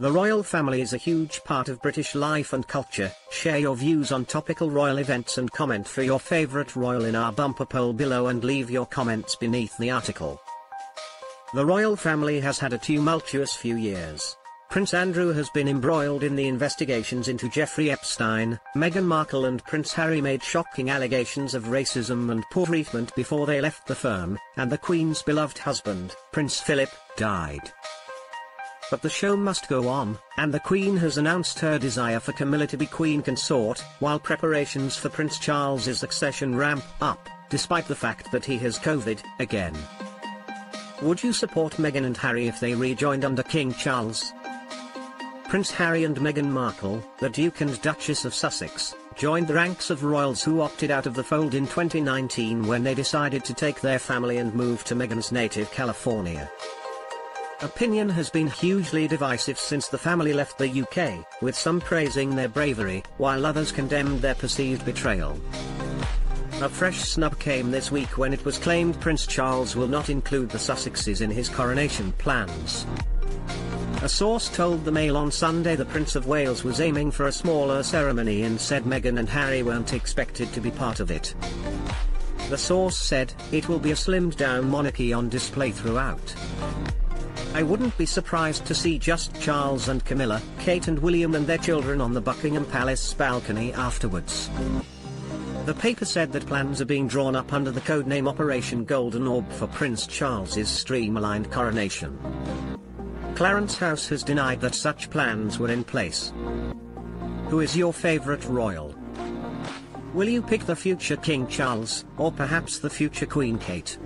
The royal family is a huge part of British life and culture. Share your views on topical royal events and comment for your favourite royal in our bumper poll below and leave your comments beneath the article. The royal family has had a tumultuous few years. Prince Andrew has been embroiled in the investigations into Jeffrey Epstein, Meghan Markle and Prince Harry made shocking allegations of racism and poor treatment before they left the firm, and the Queen's beloved husband, Prince Philip, died. But the show must go on, and the Queen has announced her desire for Camilla to be Queen Consort, while preparations for Prince Charles's accession ramp up, despite the fact that he has COVID, again. Would you support Meghan and Harry if they rejoined under King Charles? Prince Harry and Meghan Markle, the Duke and Duchess of Sussex, joined the ranks of royals who opted out of the fold in 2019 when they decided to take their family and move to Meghan's native California. Opinion has been hugely divisive since the family left the UK, with some praising their bravery, while others condemned their perceived betrayal. A fresh snub came this week when it was claimed Prince Charles will not include the Sussexes in his coronation plans. A source told the Mail on Sunday the Prince of Wales was aiming for a smaller ceremony and said Meghan and Harry weren't expected to be part of it. The source said, it will be a slimmed down monarchy on display throughout. I wouldn't be surprised to see just Charles and Camilla, Kate and William and their children on the Buckingham Palace balcony afterwards. The paper said that plans are being drawn up under the codename Operation Golden Orb for Prince Charles's streamlined coronation. Clarence House has denied that such plans were in place. Who is your favorite royal? Will you pick the future King Charles, or perhaps the future Queen Kate?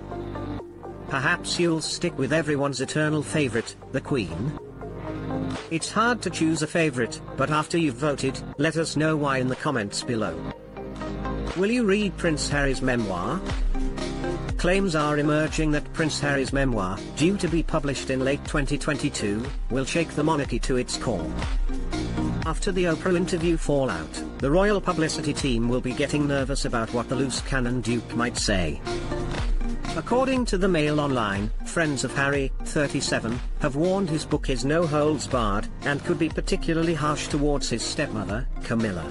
Perhaps you'll stick with everyone's eternal favorite, the Queen? It's hard to choose a favorite, but after you've voted, let us know why in the comments below. Will you read Prince Harry's memoir? Claims are emerging that Prince Harry's memoir, due to be published in late 2022, will shake the monarchy to its core. After the Oprah interview fallout, the royal publicity team will be getting nervous about what the loose cannon Duke might say. According to the Mail Online, friends of Harry, 37, have warned his book is no holds barred, and could be particularly harsh towards his stepmother, Camilla.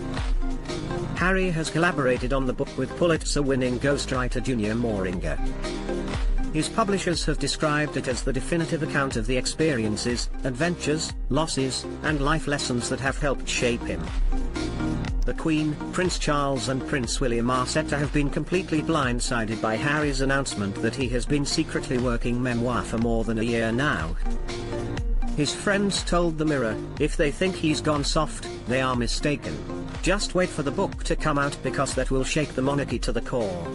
Harry has collaborated on the book with Pulitzer-winning ghostwriter Junior Moehringer. His publishers have described it as the definitive account of the experiences, adventures, losses, and life lessons that have helped shape him the Queen, Prince Charles and Prince William are said to have been completely blindsided by Harry's announcement that he has been secretly working memoir for more than a year now. His friends told The Mirror, if they think he's gone soft, they are mistaken. Just wait for the book to come out because that will shake the monarchy to the core.